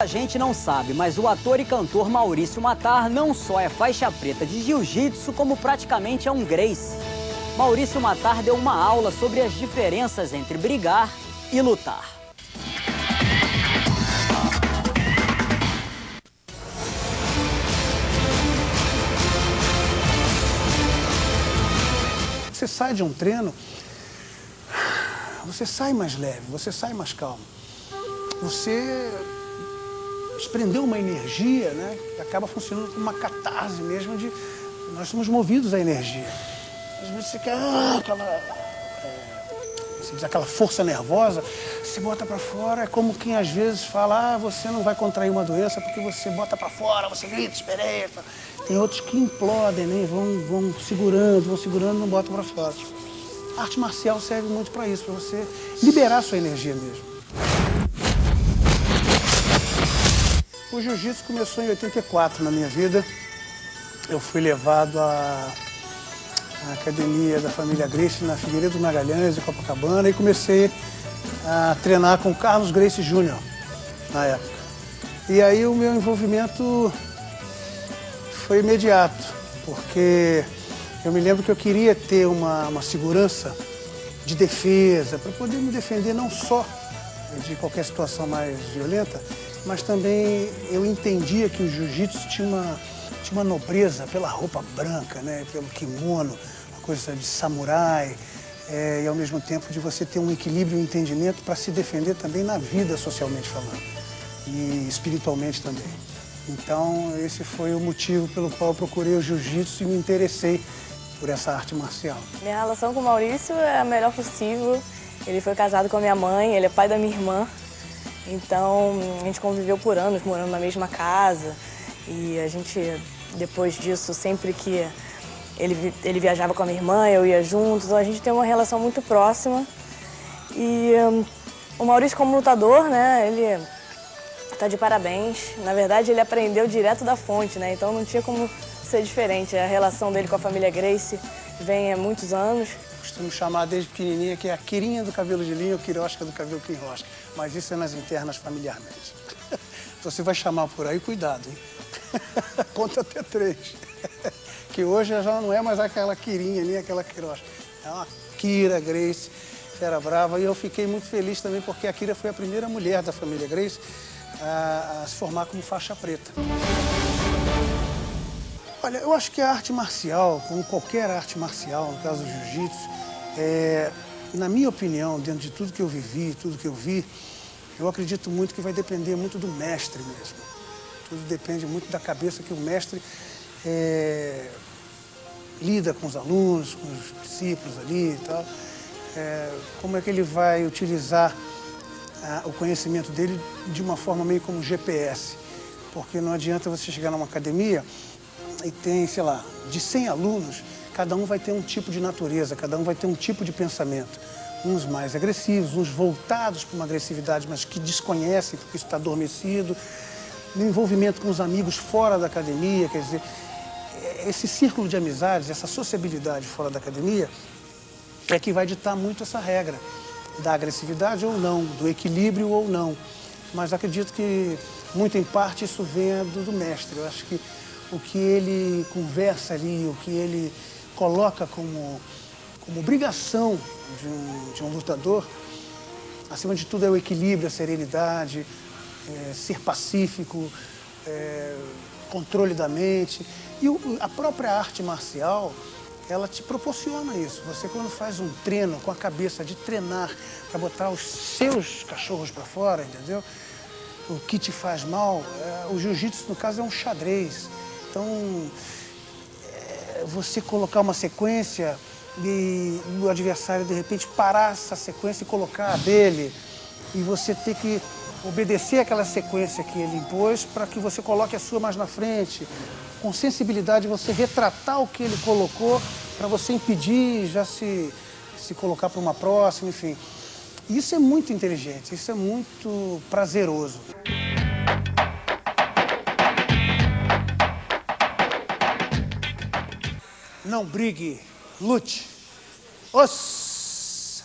A gente não sabe, mas o ator e cantor Maurício Matar não só é faixa preta de jiu-jitsu, como praticamente é um Grace. Maurício Matar deu uma aula sobre as diferenças entre brigar e lutar. Você sai de um treino, você sai mais leve, você sai mais calmo. Você desprendeu uma energia, né, que acaba funcionando como uma catarse mesmo de nós somos movidos à energia. Às vezes você quer ah, aquela é, você diz, aquela força nervosa, você bota para fora, é como quem às vezes fala, ah, você não vai contrair uma doença porque você bota para fora, você grita, esperei. Tem outros que implodem, né? vão, vão segurando, vão segurando não botam para fora. A arte marcial serve muito para isso, para você liberar sua energia mesmo. O jiu-jitsu começou em 84 na minha vida. Eu fui levado à, à academia da família Grace na Figueiredo Magalhães, em Copacabana, e comecei a treinar com Carlos Grace Júnior na época. E aí o meu envolvimento foi imediato, porque eu me lembro que eu queria ter uma, uma segurança de defesa, para poder me defender não só de qualquer situação mais violenta, mas também eu entendia que o jiu-jitsu tinha uma, tinha uma nobreza pela roupa branca, né, pelo kimono, uma coisa de samurai, é, e ao mesmo tempo de você ter um equilíbrio e um entendimento para se defender também na vida socialmente falando e espiritualmente também. Então, esse foi o motivo pelo qual eu procurei o jiu-jitsu e me interessei por essa arte marcial. Minha relação com o Maurício é a melhor possível. Ele foi casado com a minha mãe, ele é pai da minha irmã. Então, a gente conviveu por anos, morando na mesma casa. E a gente, depois disso, sempre que ele, ele viajava com a minha irmã, eu ia junto. Então, a gente tem uma relação muito próxima. E um, o Maurício, como lutador, né, ele Tá de parabéns. Na verdade, ele aprendeu direto da fonte, né? Então não tinha como ser diferente. A relação dele com a família Grace vem há muitos anos. Costumo chamar desde pequenininha que é a quirinha do cabelo de linha ou quirosca do cabelo que enrosca. Mas isso é nas internas familiarmente. Então você vai chamar por aí, cuidado, hein? Conta até três. Que hoje já não é mais aquela quirinha, nem aquela quirosca. É uma Kira Grace, Fera Brava. E eu fiquei muito feliz também porque a Kira foi a primeira mulher da família Grace a, a se formar como faixa preta. Olha, eu acho que a arte marcial, como qualquer arte marcial, no caso do jiu-jitsu, é, na minha opinião, dentro de tudo que eu vivi, tudo que eu vi, eu acredito muito que vai depender muito do mestre mesmo. Tudo depende muito da cabeça que o mestre é, lida com os alunos, com os discípulos ali e tal. É, como é que ele vai utilizar o conhecimento dele de uma forma meio como GPS. Porque não adianta você chegar numa academia e tem, sei lá, de 100 alunos, cada um vai ter um tipo de natureza, cada um vai ter um tipo de pensamento. Uns mais agressivos, uns voltados para uma agressividade, mas que desconhecem porque está adormecido. No envolvimento com os amigos fora da academia, quer dizer, esse círculo de amizades, essa sociabilidade fora da academia, é que vai ditar muito essa regra da agressividade ou não, do equilíbrio ou não. Mas acredito que, muito em parte, isso vem do, do mestre. Eu acho que o que ele conversa ali, o que ele coloca como, como obrigação de um, de um lutador, acima de tudo é o equilíbrio, a serenidade, é, ser pacífico, é, controle da mente. E o, a própria arte marcial, ela te proporciona isso. Você quando faz um treino com a cabeça de treinar para botar os seus cachorros para fora, entendeu? O que te faz mal, é, o jiu-jitsu no caso é um xadrez. Então, é, você colocar uma sequência e o adversário de repente parar essa sequência e colocar a dele e você ter que obedecer aquela sequência que ele impôs para que você coloque a sua mais na frente. Com sensibilidade, você retratar o que ele colocou para você impedir já se, se colocar para uma próxima, enfim. Isso é muito inteligente, isso é muito prazeroso. Não brigue, lute. Os.